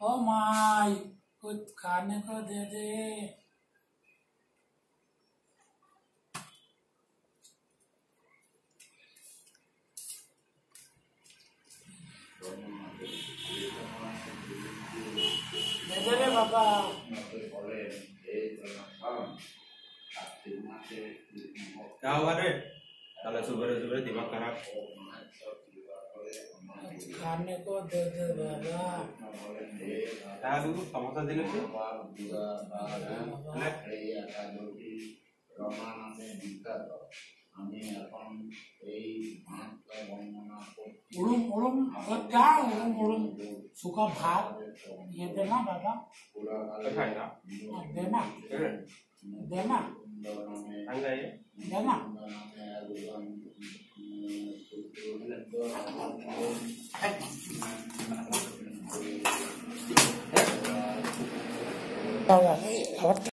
ओ माई कुछ खाने को दे दे क्या हुआ रे? सुबह सुबह दिमाग खराब। खाने को दे दे बाबा। दादू समोसा दे लेते और क्या सूखा भात। ये देना बाबा। हाँ, देना। देना। देना। देना अरे, देना खाएगा ये देना बाबा, और